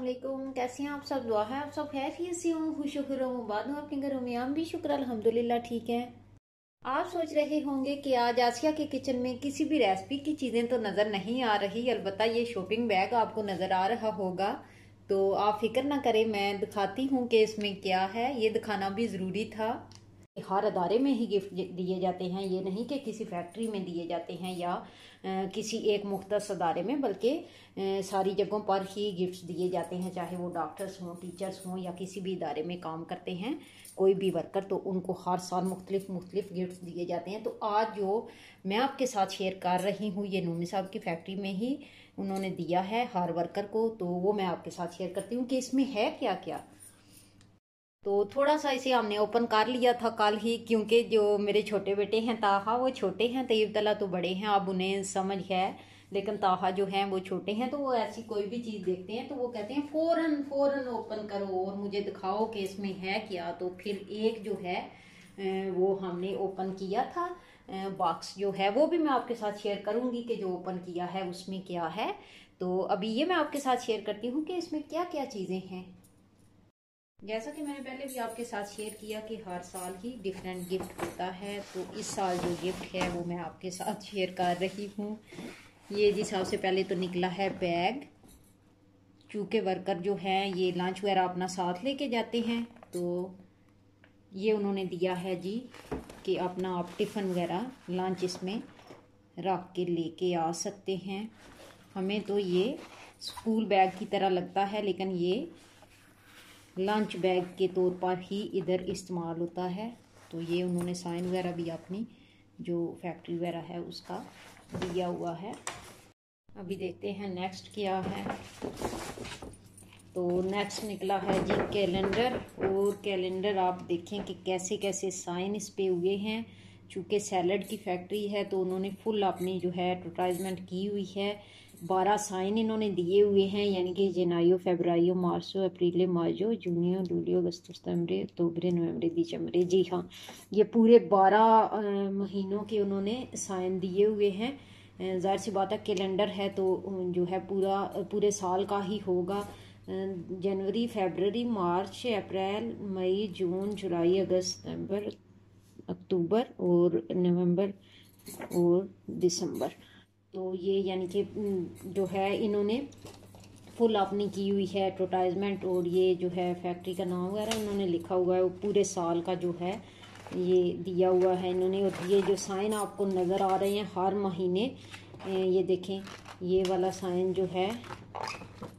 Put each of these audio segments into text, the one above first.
वालेकुम कैसे हैं आप सब? दुआ है आप सब खैरियत से हूँ खुश मुबाद हूँ अपने घरों में। हम भी शुक्र, अल्हम्दुलिल्लाह, ठीक हैं। आप सोच रहे होंगे कि आज आसिया के किचन में किसी भी रेसिपी की चीज़ें तो नज़र नहीं आ रही। अलबत्ता ये शॉपिंग बैग आपको नज़र आ रहा होगा। तो आप फ़िक्र ना करें, मैं दिखाती हूँ कि इसमें क्या है। ये दिखाना भी ज़रूरी था। हर अदारे में ही गिफ्ट दिए जाते हैं। ये नहीं कि किसी फैक्ट्री में दिए जाते हैं या किसी एक मुख्त अदारे में, बल्कि सारी जगहों पर ही गिफ्ट दिए जाते हैं। चाहे वो डॉक्टर्स हों टीचर्स हों या किसी भी इदारे में काम करते हैं, कोई भी वर्कर तो उनको हर साल मुख्तलिफ़ मुख्तलिफ़ गिफ्ट दिए जाते हैं। तो आज जो मैं आपके साथ शेयर कर रही हूँ, ये नूनी साहब की फैक्ट्री में ही उन्होंने दिया है, हर वर्कर को। तो वो मैं आपके साथ शेयर करती हूँ कि इसमें है क्या क्या तो थोड़ा सा इसे हमने ओपन कर लिया था कल ही, क्योंकि जो मेरे छोटे बेटे हैं ताहा, वो छोटे हैं तयब तला तो बड़े हैं, अब उन्हें समझ है। लेकिन ताहा जो हैं, वो छोटे हैं तो वो ऐसी कोई भी चीज़ देखते हैं तो वो कहते हैं, फ़ौरन फ़ौरन ओपन करो और मुझे दिखाओ कि इसमें है क्या? तो फिर एक जो है वो हमने ओपन किया था। बॉक्स जो है, वो भी मैं आपके साथ शेयर करूँगी कि जो ओपन किया है, उसमें क्या है। तो अभी ये मैं आपके साथ शेयर करती हूँ कि इसमें क्या क्या चीज़ें हैं। जैसा कि मैंने पहले भी आपके साथ शेयर किया कि हर साल ही डिफरेंट गिफ्ट होता है तो इस साल जो गिफ्ट है वो मैं आपके साथ शेयर कर रही हूँ। ये जी सबसे पहले तो निकला है बैग चूँकि वर्कर जो हैं, ये लंच वगैरह अपना साथ लेके जाते हैं तो ये उन्होंने दिया है जी कि अपना आप टिफ़िन वगैरह लंच इसमें रख के लेके आ सकते हैं। हमें तो ये स्कूल बैग की तरह लगता है, लेकिन ये लंच बैग के तौर पर ही इधर इस्तेमाल होता है। तो ये उन्होंने साइन वगैरह भी अपनी, जो फैक्ट्री वगैरह है, उसका दिया हुआ है। अभी देखते हैं नेक्स्ट क्या है। तो नेक्स्ट निकला है जी कैलेंडर और कैलेंडर आप देखें कि कैसे कैसे साइन इस पे हुए हैं। चूँकि सैलड की फैक्ट्री है तो उन्होंने फुल अपनी जो है एडवर्टाइजमेंट की हुई है। बारह साइन इन्होंने दिए हुए हैं, यानी कि जनायो फेब्राइयो मार्चो अप्रैल मार्चो जूनियो लूलियो अगस्त, सितंबर, अक्टूबर, नवंबर, दिसंबर, जी हाँ ये पूरे बारह महीनों के उन्होंने साइन दिए हुए हैं। ज़ाहिर सी बात है, कैलेंडर है तो जो है पूरा पूरे साल का ही होगा। जनवरी फरवरी मार्च, अप्रैल, मई, जून, जुलाई, अगस्त, सितंबर, अक्टूबर और नवंबर और दिसंबर। तो ये यानी कि जो है इन्होंने फुल अपनी की हुई है एडवर्टाइजमेंट और ये जो है फैक्ट्री का नाम वगैरह इन्होंने लिखा हुआ है, वो पूरे साल का जो है ये दिया हुआ है इन्होंने और ये जो साइन आपको नज़र आ रहे हैं हर महीने ये देखें, ये वाला साइन जो है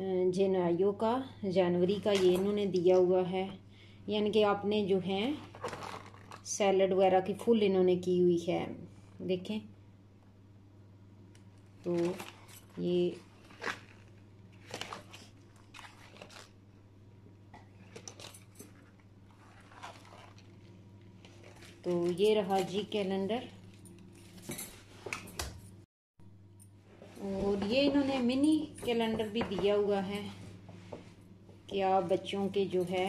जनवरियों का, जनवरी का ये इन्होंने दिया हुआ है। यानी कि आपने जो है सैलड वगैरह की फुल इन्होंने की हुई है, देखें। तो ये तो ये रहा जी कैलेंडर। और ये इन्होंने मिनी कैलेंडर भी दिया हुआ है कि आप बच्चों के जो है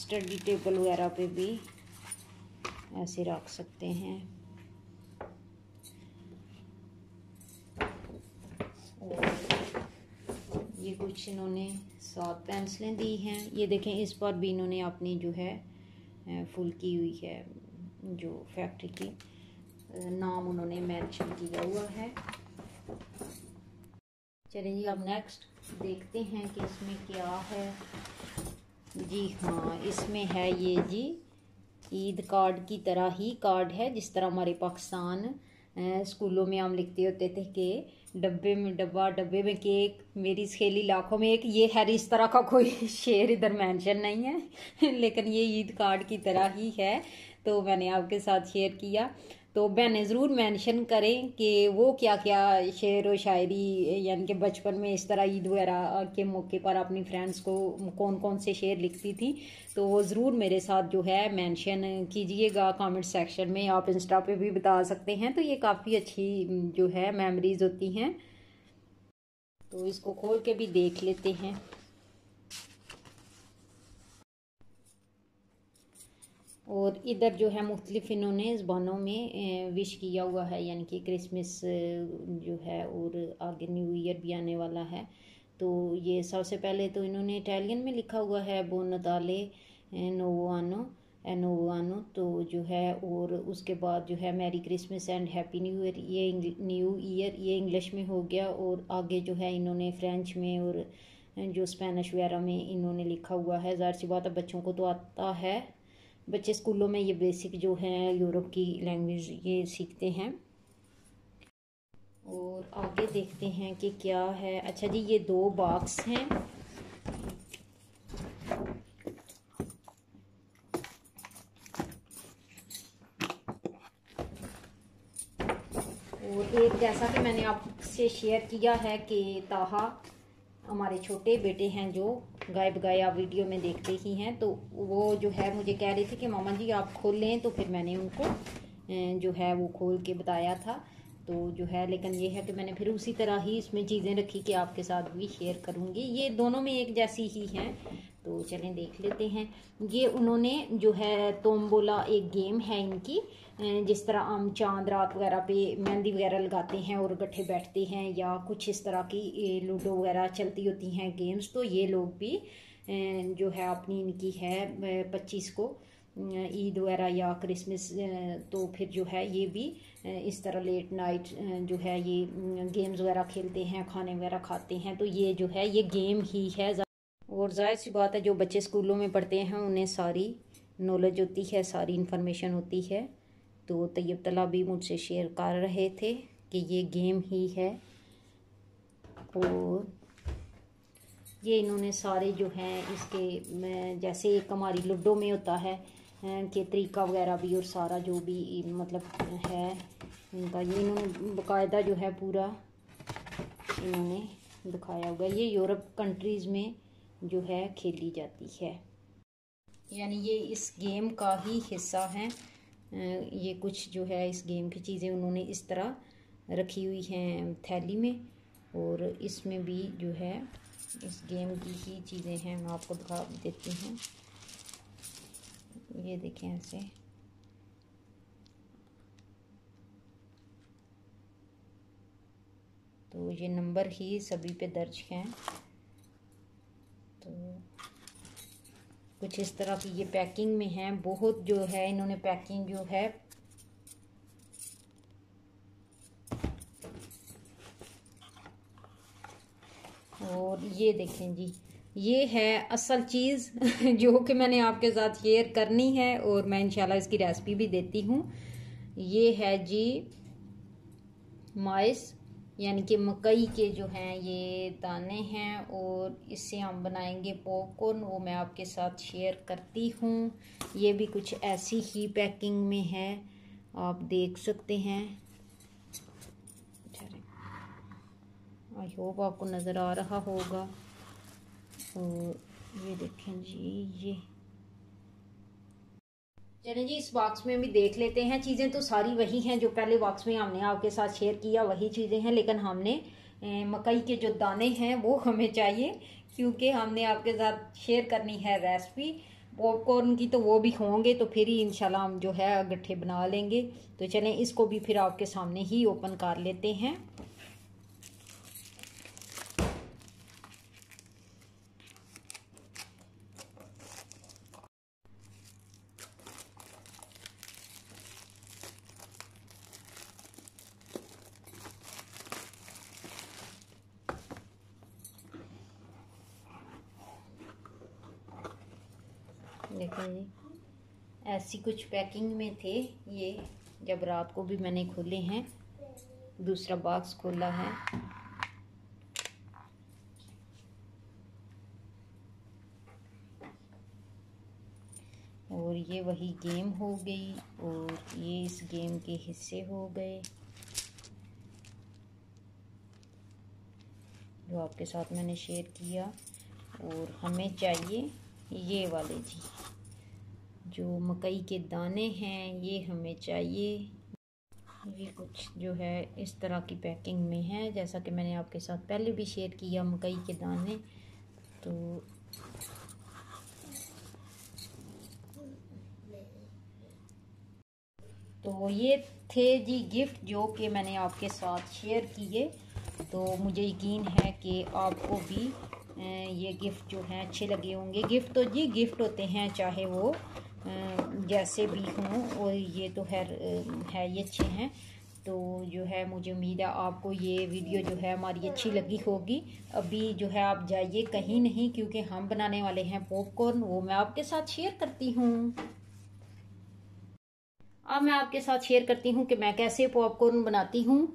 स्टडी टेबल वगैरह पे भी ऐसे रख सकते हैं। ये कुछ इन्होंने सात पेंसिलें दी हैं। ये देखें, इस पर भी इन्होंने अपनी जो है फुल की हुई है, जो फैक्ट्री की नाम उन्होंने मेंशन किया हुआ है। चलिए अब नेक्स्ट देखते हैं कि इसमें क्या है। जी हाँ इसमें है ये जी, ईद कार्ड की तरह ही कार्ड है, जिस तरह हमारे पाकिस्तान स्कूलों में हम लिखते होते थे कि डब्बे में, डब्बा, डब्बे में केक, मेरी सहेली लाखों में एक। ये है इस तरह का कोई शेर इधर मेंशन नहीं है, लेकिन ये ईद कार्ड की तरह ही है तो मैंने आपके साथ शेयर किया। तो बहनें ज़रूर मेंशन करें कि वो क्या क्या शेर व शायरी, यानी कि बचपन में इस तरह ईद वगैरह के मौके पर अपनी फ्रेंड्स को कौन कौन से शेर लिखती थी तो वो ज़रूर मेरे साथ जो है मेंशन कीजिएगा। कमेंट सेक्शन में आप इंस्टा पे भी बता सकते हैं। तो ये काफ़ी अच्छी जो है मेमोरीज होती हैं। तो इसको खोल के भी देख लेते हैं। और इधर जो है मुख्तलिफ़ इन्होंने ज़बानों में विश किया हुआ है, यानी कि क्रिसमस जो है और आगे न्यू ईयर भी आने वाला है। तो ये सबसे पहले तो इन्होंने इटालियन में लिखा हुआ है बोनताले नोवानो एनोवानो तो जो है और उसके बाद जो है, merry Christmas and happy new year. ये न्यू ईयर, ये इंग्लिश में हो गया और आगे जो है इन्होंने फ्रेंच में और जो स्पेनिश वगैरह में इन्होंने लिखा हुआ है। ज़ाहिर सी बात है, बच्चों को तो आता है बच्चे स्कूलों में ये बेसिक जो है, यूरोप की लैंग्वेज ये सीखते हैं। और आगे देखते हैं कि क्या है। अच्छा जी, ये दो बॉक्स हैं। और एक जैसा कि मैंने आपसे शेयर किया है कि ताहा, हमारे छोटे बेटे हैं जो गायब आप वीडियो में देखते ही हैं। तो वो जो है, मुझे कह रही थी कि मामा जी, आप खोल लें। तो फिर मैंने उनको जो है, वो खोल के बताया था। तो जो है, लेकिन ये है कि मैंने फिर उसी तरह ही इसमें चीज़ें रखी कि आपके साथ भी शेयर करूँगी। ये दोनों में एक जैसी ही हैं। तो चलें देख लेते हैं। ये उन्होंने जो है तोम्बोला एक गेम है इनकी जिस तरह हम चाँद, रात वगैरह पे मेहंदी वगैरह लगाते हैं और गट्ठे बैठते हैं या कुछ इस तरह की लूडो वगैरह चलती होती हैं गेम्स तो ये लोग भी जो है अपनी इनकी है पच्चीस को ईद वगैरह या क्रिसमस तो फिर जो है ये भी इस तरह लेट नाइट जो है ये गेम्स वगैरह खेलते हैं, खाने वगैरह खाते हैं तो ये जो है ये गेम ही है। और ज़ाहिर सी बात है, जो बच्चे स्कूलों में पढ़ते हैं, उन्हें सारी नॉलेज होती है, सारी इन्फॉर्मेशन होती है। तो तैयब तला भी मुझसे शेयर कर रहे थे कि ये गेम ही है। और ये इन्होंने सारे जो हैं, इसके जैसे एक हमारी लूडो में होता है के तरीका वगैरह भी और सारा जो भी मतलब है, इनका ये इन्होंने बाकायदा जो है पूरा इन्होंने दिखाया होगा ये यूरोप कंट्रीज़ में जो है, खेली जाती है। यानी ये इस गेम का ही हिस्सा है। ये कुछ जो है, इस गेम की चीज़ें उन्होंने इस तरह रखी हुई हैं थैली में। और इसमें भी जो है, इस गेम की ही चीज़ें हैं, मैं आपको दिखा देती हूँ। ये देखें ऐसे। तो ये नंबर ही सभी पे दर्ज हैं तो कुछ इस तरह की ये पैकिंग में है। बहुत जो है, इन्होंने पैकिंग जो है, और ये देखें जी, ये है असल चीज़ जो कि मैंने आपके साथ शेयर करनी है, और मैं इंशाल्लाह इसकी रेसिपी भी देती हूँ। ये है जी माइस यानी कि मकई के जो हैं, ये दाने हैं और इससे हम बनाएँगे पॉपकॉर्न वो मैं आपके साथ शेयर करती हूँ। ये भी कुछ ऐसी ही पैकिंग में है, आप देख सकते हैं। आई होप आपको नज़र आ रहा होगा। और ये देखें जी, ये चले जी, इस बॉक्स में भी देख लेते हैं। चीज़ें तो सारी वही हैं जो पहले बॉक्स में हमने आपके साथ शेयर किया, वही चीज़ें हैं। लेकिन हमने मकई के जो दाने हैं, वो हमें चाहिए, क्योंकि हमने आपके साथ शेयर करनी है रेसिपी पॉपकॉर्न की तो वो भी होंगे तो फिर ही इंशाल्लाह हम जो है गट्ठे बना लेंगे। तो चलें, इसको भी फिर आपके सामने ही ओपन कर लेते हैं देखें जी ऐसी कुछ पैकिंग में थे ये, जब रात को भी मैंने खोले हैं। दूसरा बॉक्स खोला है। और ये वही गेम हो गई, और ये इस गेम के हिस्से हो गए। जो आपके साथ मैंने शेयर किया, और हमें चाहिए ये वाले जी। जो मकई के दाने हैं, ये हमें चाहिए। ये कुछ जो है इस तरह की पैकिंग में है, जैसा कि मैंने आपके साथ पहले भी शेयर किया मकई के दाने। तो तो ये थे जी गिफ्ट जो कि मैंने आपके साथ शेयर किए। तो मुझे यकीन है कि आपको भी ये गिफ्ट जो हैं अच्छे लगे होंगे। गिफ्ट तो जी गिफ्ट होते हैं, चाहे वो जैसे भी हों, और ये तो है है ये अच्छे हैं। तो जो है, मुझे उम्मीद है आपको ये वीडियो जो है हमारी अच्छी लगी होगी। अभी जो है, आप जाइए कहीं नहीं, क्योंकि हम बनाने वाले हैं पॉपकॉर्न वो मैं आपके साथ शेयर करती हूँ। अब मैं आपके साथ शेयर करती हूँ कि मैं कैसे पॉपकॉर्न बनाती हूँ।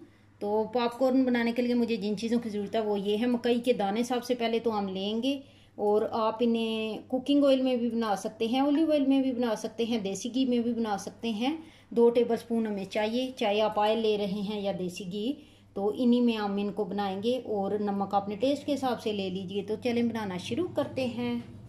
तो पॉपकॉर्न बनाने के लिए मुझे जिन चीज़ों की ज़रूरत है, वो ये है, मकई के दाने सबसे पहले तो हम लेंगे। और आप इन्हें कुकिंग ऑयल में भी बना सकते हैं ओलिव ऑयल में भी बना सकते हैं, देसी घी में भी बना सकते हैं। दो टेबल स्पून हमें चाहिए, चाहे आप ऑयल ले रहे हैं या देसी घी तो इन्हीं में हम इनको बनाएँगे। और नमक अपने टेस्ट के हिसाब से ले लीजिए तो चलें, बनाना शुरू करते हैं।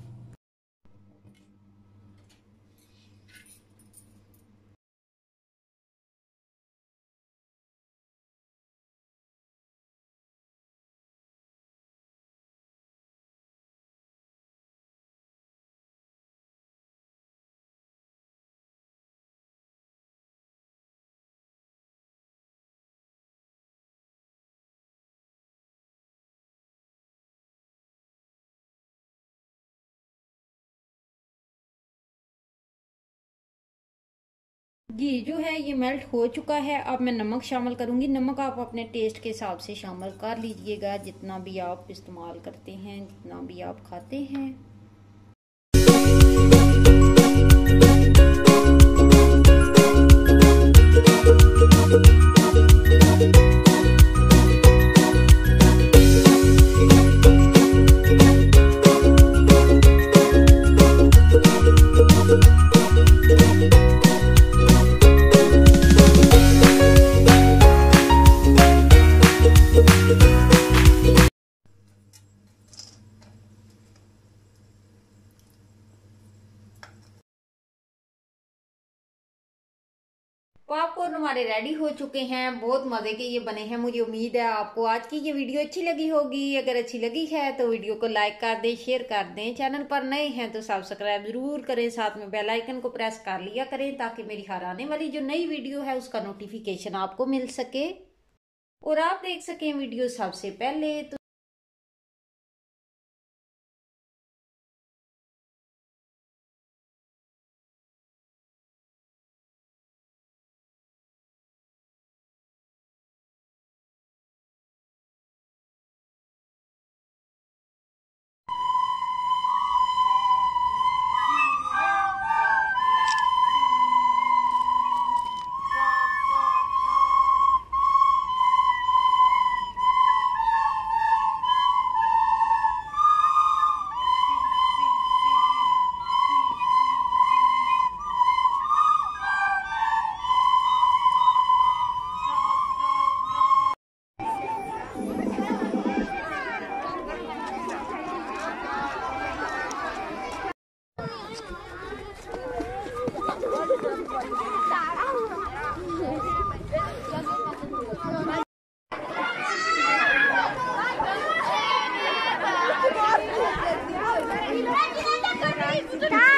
घी जो है ये मेल्ट हो चुका है। अब मैं नमक शामिल करूँगी। नमक आप अपने टेस्ट के हिसाब से शामिल कर लीजिएगा। जितना भी आप इस्तेमाल करते हैं, जितना भी आप खाते हैं। हमारे रेडी हो चुके हैं। बहुत मज़े के ये बने हैं, मुझे उम्मीद है आपको आज की ये वीडियो अच्छी लगी होगी। अगर अच्छी लगी है तो वीडियो को लाइक कर दें शेयर कर दें। चैनल पर नए हैं तो सब्सक्राइब ज़रूर करें। साथ में बेल आइकन को प्रेस कर लिया करें ताकि मेरी हर आने वाली जो नई वीडियो है उसका नोटिफिकेशन आपको मिल सके। और आप देख सकें वीडियो सबसे पहले तो Stop.